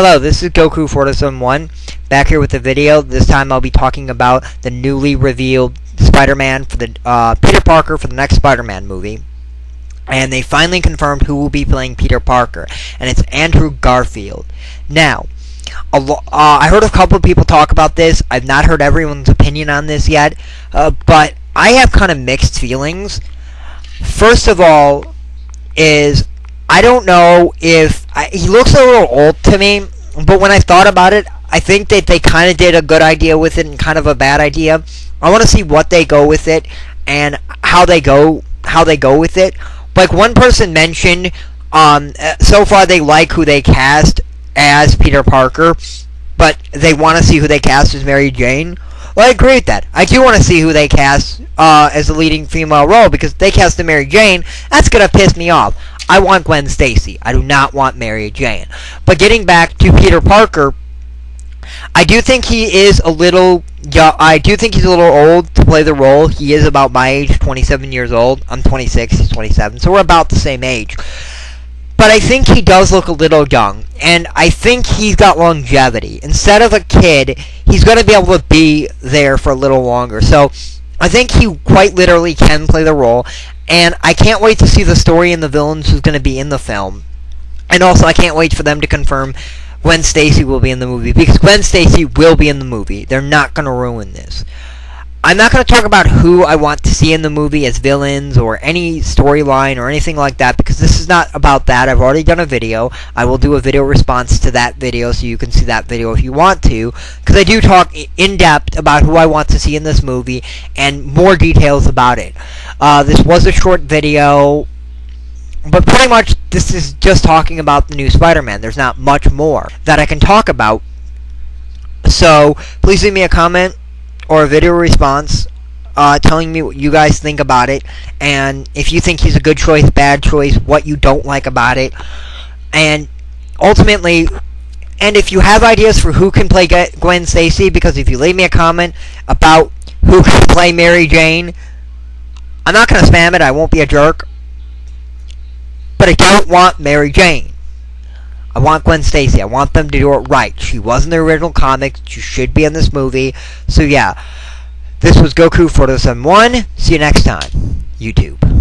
Hello, this is Goku 471 back here with the video. This time I'll be talking about the newly revealed Spider-Man for the uh, Peter Parker for the next Spider-Man movie. And they finally confirmed who will be playing Peter Parker, and it's Andrew Garfield. Now, uh, I heard a couple of people talk about this. I've not heard everyone's opinion on this yet, uh, but I have kind of mixed feelings. First of all, is I don't know if I, he looks a little old to me, but when I thought about it, I think that they kind of did a good idea with it and kind of a bad idea. I want to see what they go with it and how they go how they go with it. Like one person mentioned, um, uh, so far they like who they cast as Peter Parker, but they want to see who they cast as Mary Jane. Well, I agree with that. I do want to see who they cast uh, as the leading female role because they cast the Mary Jane. That's gonna piss me off. I want Gwen Stacy. I do not want Mary Jane. But getting back to Peter Parker, I do think he is a little. I do think he's a little old to play the role. He is about my age, 27 years old. I'm 26. He's 27, so we're about the same age. But I think he does look a little young, and I think he's got longevity. Instead of a kid, he's going to be able to be there for a little longer. So I think he quite literally can play the role, and I can't wait to see the story and the villains who's going to be in the film. And also, I can't wait for them to confirm Gwen Stacy will be in the movie because Gwen Stacy will be in the movie. They're not going to ruin this. I'm not going to talk about who I want to see in the movie as villains or any storyline or anything like that because this is not about that. I've already done a video. I will do a video response to that video so you can see that video if you want to because I do talk in depth about who I want to see in this movie and more details about it. Uh, this was a short video but pretty much this is just talking about the new Spider-Man. There's not much more that I can talk about. So please leave me a comment or a video response uh, telling me what you guys think about it, and if you think he's a good choice, bad choice, what you don't like about it, and ultimately, and if you have ideas for who can play Gwen Stacy, because if you leave me a comment about who can play Mary Jane, I'm not going to spam it, I won't be a jerk, but I don't want Mary Jane. I want Gwen Stacy. I want them to do it right. She was in the original comics. She should be in this movie. So yeah, this was Goku 471. See you next time, YouTube.